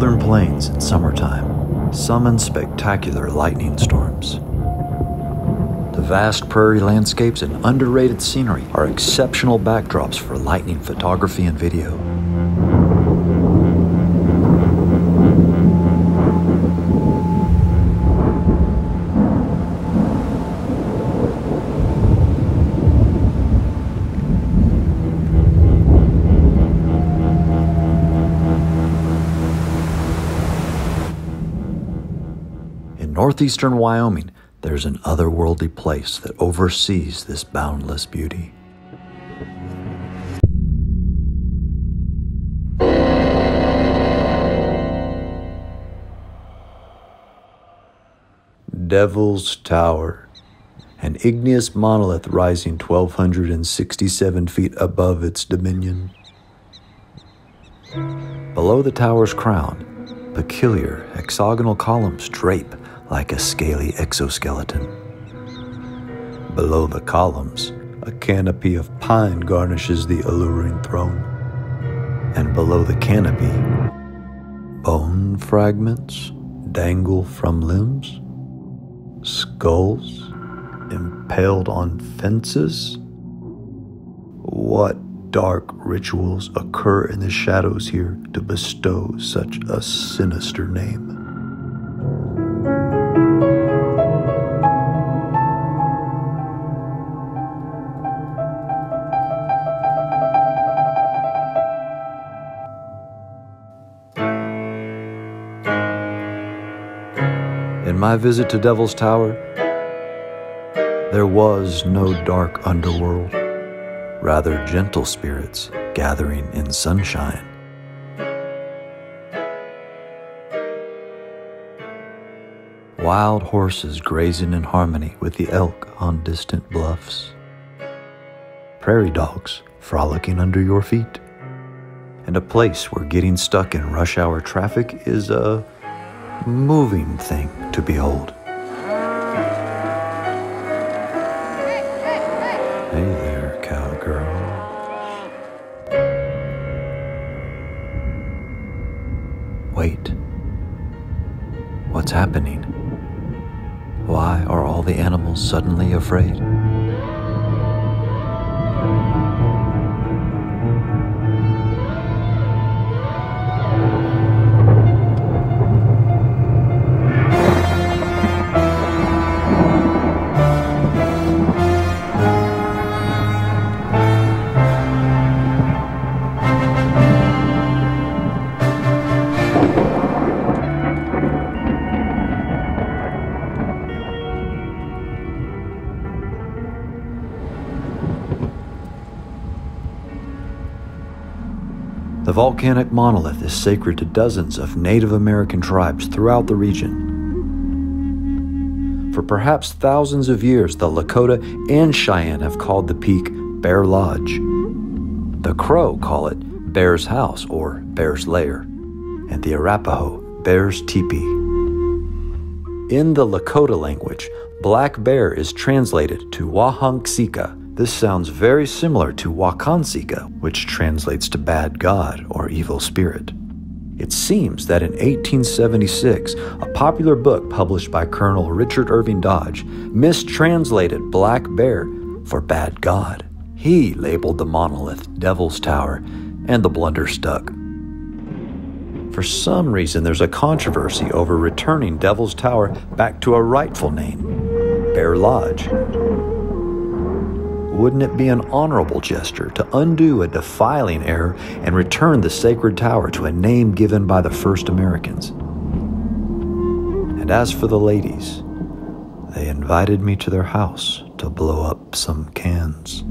northern plains in summertime summon spectacular lightning storms. The vast prairie landscapes and underrated scenery are exceptional backdrops for lightning photography and video. In northeastern Wyoming, there's an otherworldly place that oversees this boundless beauty. Devil's Tower, an igneous monolith rising 1,267 feet above its dominion. Below the tower's crown, peculiar hexagonal columns drape like a scaly exoskeleton. Below the columns, a canopy of pine garnishes the alluring throne. And below the canopy, bone fragments dangle from limbs, skulls impaled on fences. What dark rituals occur in the shadows here to bestow such a sinister name? In my visit to Devil's Tower, there was no dark underworld, rather gentle spirits gathering in sunshine. Wild horses grazing in harmony with the elk on distant bluffs. Prairie dogs frolicking under your feet. And a place where getting stuck in rush hour traffic is a moving thing to behold. Hey there, cowgirl. Wait. What's happening? Why are all the animals suddenly afraid? The volcanic monolith is sacred to dozens of Native American tribes throughout the region. For perhaps thousands of years, the Lakota and Cheyenne have called the peak Bear Lodge. The Crow call it Bear's House or Bear's Lair, and the Arapaho Bear's Teepee. In the Lakota language, Black Bear is translated to Wahanksica. This sounds very similar to Wakansica, which translates to bad god or evil spirit. It seems that in 1876, a popular book published by Colonel Richard Irving Dodge mistranslated Black Bear for bad god. He labeled the monolith Devil's Tower, and the blunder stuck. For some reason, there's a controversy over returning Devil's Tower back to a rightful name, Bear Lodge. Wouldn't it be an honorable gesture to undo a defiling error and return the sacred tower to a name given by the first Americans? And as for the ladies, they invited me to their house to blow up some cans.